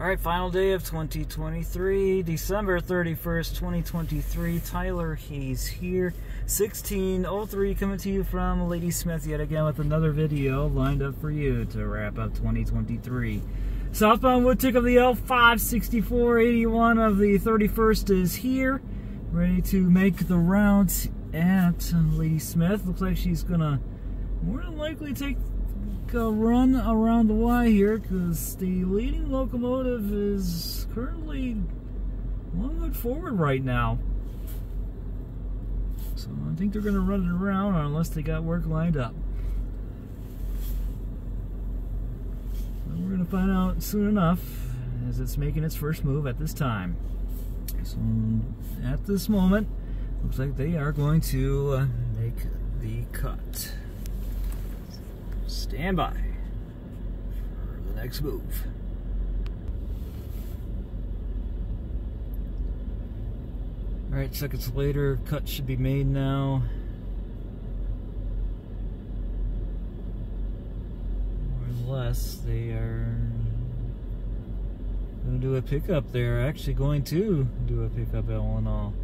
All right, final day of 2023, December 31st, 2023. Tyler Hays here, 1603, coming to you from Ladysmith yet again with another video lined up for you to wrap up 2023. Southbound Woodtick of the L56481 of the 31st is here, ready to make the round at Ladysmith. Looks like she's gonna more than likely take a run around the Y here because the leading locomotive is currently long forward right now. So I think they're going to run it around unless they got work lined up. we're going to find out soon enough as it's making its first move at this time. So at this moment, looks like they are going to uh, make the cut. Stand by for the next move. Alright, seconds later, cut should be made now. Or less, they are to do a pickup. They're actually going to do a pickup all in all.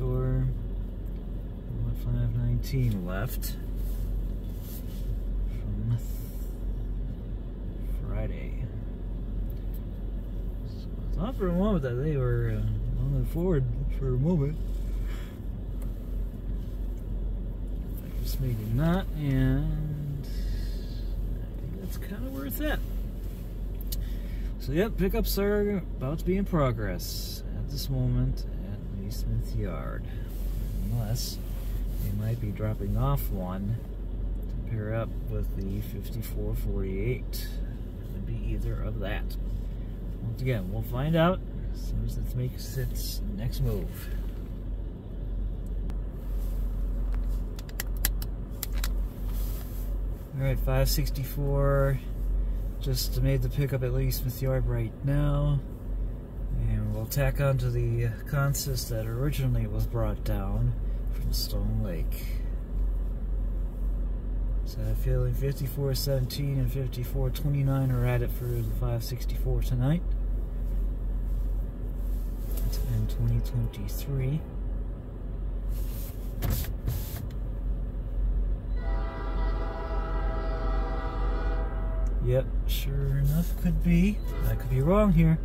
Store. 519 left from Friday. So I thought for a moment that they were uh, on the forward for a moment. I guess maybe not, and I think that's kind of where it's at. So, yep, pickups are about to be in progress at this moment Smith Yard. Unless they might be dropping off one to pair up with the 5448. It would be either of that. Once again, we'll find out as soon as it makes its next move. Alright, 564. Just made the pickup at Ladysmith Yard right now. Tack onto the uh, consist that originally was brought down from Stone Lake. So feeling 5417 and 5429 are at it for the 564 tonight. In 2023. Yep, sure enough, could be. I could be wrong here.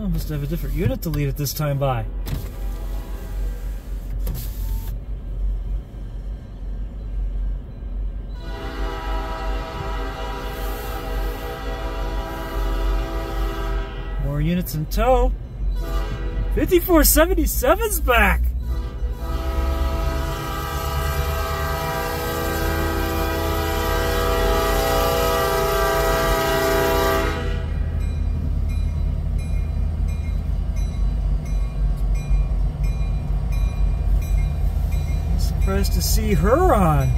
I must have a different unit to lead it this time by. More units in tow. 5477's back! Surprised to see her on.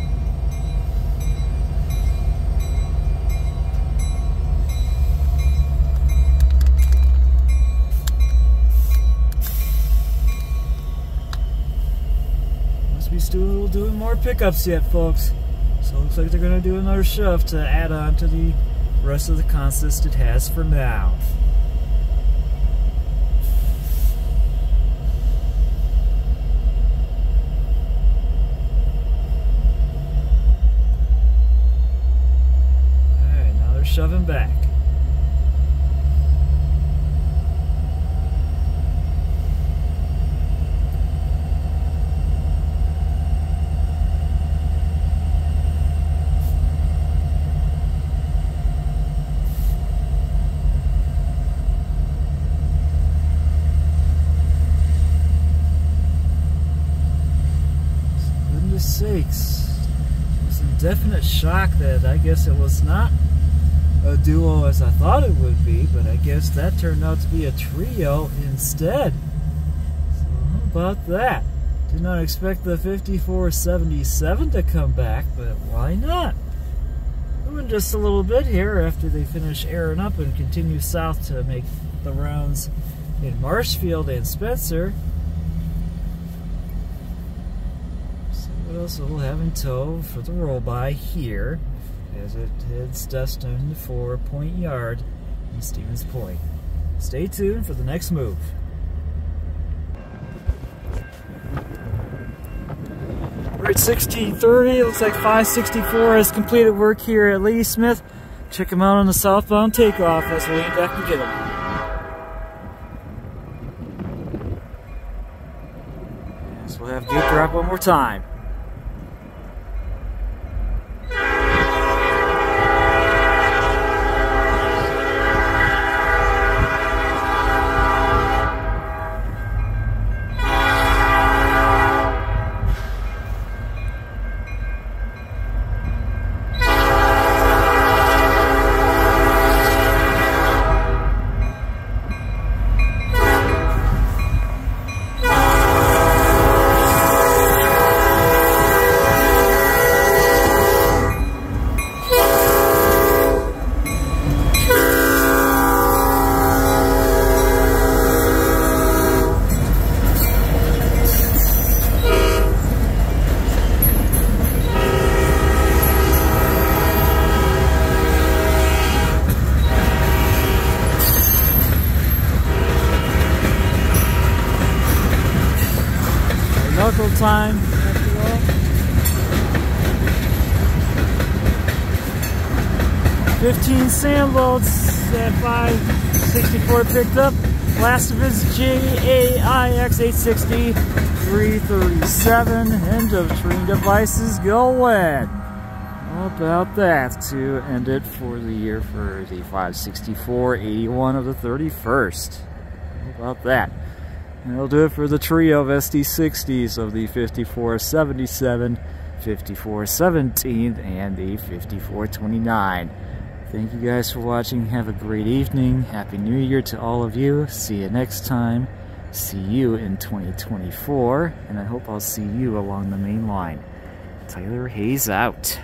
Must be still doing more pickups yet, folks. So looks like they're going to do another shove to add on to the rest of the consist it has for now. Him back. Goodness sakes. It's a definite shock that I guess it was not a duo as I thought it would be, but I guess that turned out to be a trio instead. So how about that? Did not expect the 5477 to come back, but why not? doing just a little bit here after they finish airing up and continue south to make the rounds in Marshfield and Spencer. See what else we'll have in tow for the roll by here as it heads destined for Point Yard in Stevens Point. Stay tuned for the next move. We're at 1630. Looks like 564 has completed work here at Ladysmith. Check him out on the southbound takeoff as we lean back and get him. So we'll have deep drop one more time. Fifteen sand loads at 564 picked up. Last of his JAIX 860 337 end of train devices going. How about that to end it for the year for the 564 81 of the 31st. How about that? That'll do it for the trio of SD60s of the 5477, 5417, and the 5429. Thank you guys for watching. Have a great evening. Happy New Year to all of you. See you next time. See you in 2024. And I hope I'll see you along the main line. Tyler Hays out.